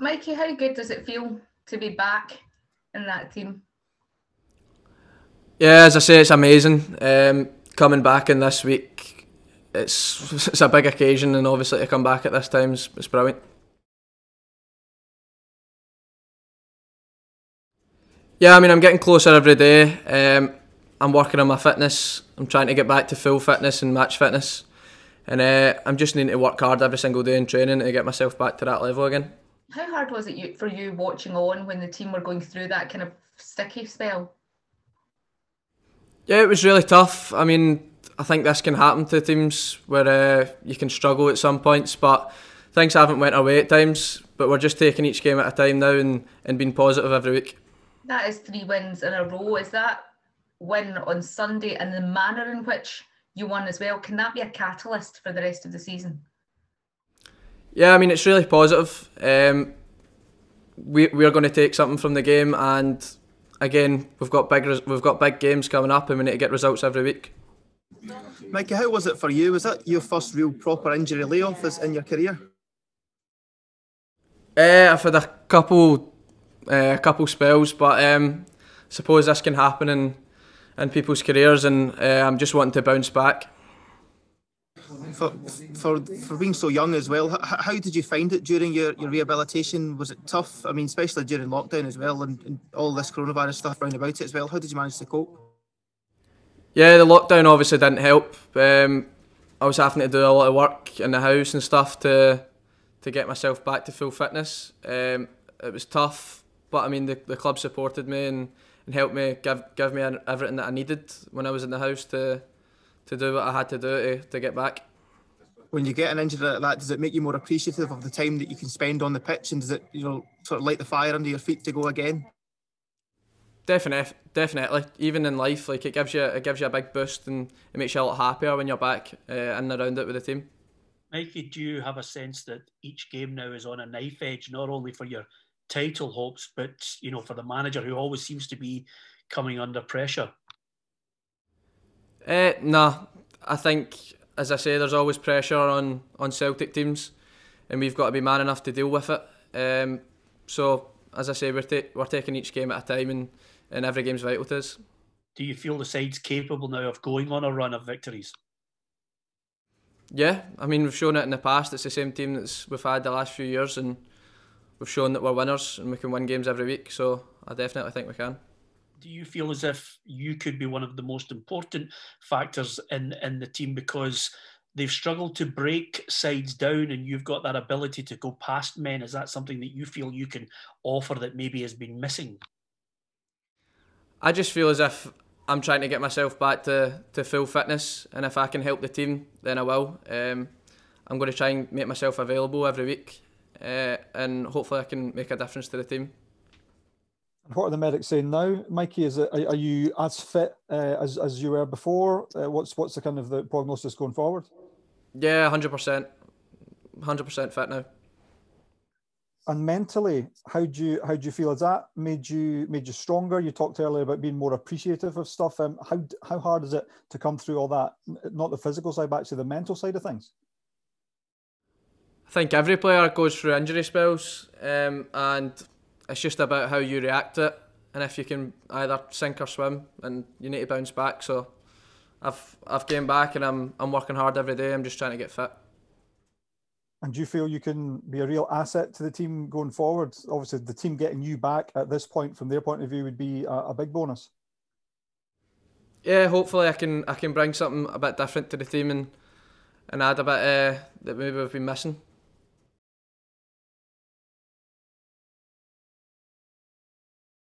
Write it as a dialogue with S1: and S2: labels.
S1: Mikey, how good does it feel to be back in that team?
S2: Yeah, as I say, it's amazing. Um, coming back in this week, it's it's a big occasion, and obviously to come back at this time is, brilliant. Yeah, I mean, I'm getting closer every day. Um, I'm working on my fitness. I'm trying to get back to full fitness and match fitness, and uh, I'm just needing to work hard every single day in training to get myself back to that level again.
S1: How hard was it for you watching on when the team were going through that kind of sticky spell?
S2: Yeah, it was really tough. I mean, I think this can happen to teams where uh, you can struggle at some points, but things haven't went away at times. But we're just taking each game at a time now and, and being positive every week.
S1: That is three wins in a row. Is that win on Sunday and the manner in which you won as well? Can that be a catalyst for the rest of the season?
S2: Yeah, I mean it's really positive. Um, we we are going to take something from the game, and again we've got big we've got big games coming up, and we need to get results every week.
S3: Mikey, how was it for you? Was that your first real proper injury layoff in your career?
S2: Uh, I've had a couple, uh, couple spells, but um, suppose this can happen in in people's careers, and uh, I'm just wanting to bounce back
S3: for, for for being so young as well. How, did you find it during your, your rehabilitation? Was it tough? I mean, especially during lockdown as well, and, and all this coronavirus stuff around about it as well. How did you manage to cope?
S2: Yeah, the lockdown obviously didn't help. Um, I was having to do a lot of work in the house and stuff to to get myself back to full fitness. Um, it was tough, but I mean the, the club supported me and, and helped me give give me everything that I needed when I was in the house to to do what I had to do to, to get back.
S3: When you get an injury like that, does it make you more appreciative of the time that you can spend on the pitch, and does it, you know, sort of light the fire under your feet to go again?
S2: Definitely, definitely. Even in life, like it gives you it gives you a big boost, and it makes you a lot happier when you're back uh, and around it with the team.
S4: Mikey, do you have a sense that each game now is on a knife edge, not only for your title hopes, but you know, for the manager who always seems to be coming under pressure?
S2: Uh, nah, I think as I say, there's always pressure on on Celtic teams, and we've got to be man enough to deal with it. Um, so as I say, we're ta- we're taking each game at a time, and and every game's vital to us.
S4: Do you feel the side's capable now of going on a run of victories?
S2: Yeah, I mean we've shown it in the past. It's the same team that we've had the last few years, and we've shown that we're winners and we can win games every week. So I definitely think we can
S4: do you feel as if you could be one of the most important factors in in the team? Because they've struggled to break sides down and you've got that ability to go past men. Is that something that you feel you can offer that maybe has been missing?
S2: I just feel as if i'm trying to get myself back to, to full fitness and if i can help the team then i will. Um, i'm going to try and make myself available every week uh, and hopefully i can make a difference to the team
S5: what are the medics saying now, Mikey? Is it are, you as fit uh, as as you were before? Uh, what's what's the kind of the prognosis going forward?
S2: Yeah, hundred percent, hundred percent fit now.
S5: And mentally, how do you how do you feel? Has that made you made you stronger? You talked earlier about being more appreciative of stuff. Um, how how hard is it to come through all that? Not the physical side, but actually the mental side of things.
S2: I think every player goes through injury spells, um, and it's just about how you react to it and if you can either sink or swim and you need to bounce back. So I've I've came back and I'm I'm working hard every day. I'm just trying to get fit.
S5: And do you feel you can be a real asset to the team going forward? Obviously the team getting you back at this point from their point of view would be a, a big bonus.
S2: Yeah hopefully I can I can bring something a bit different to the team and and add a bit uh, that maybe we've been missing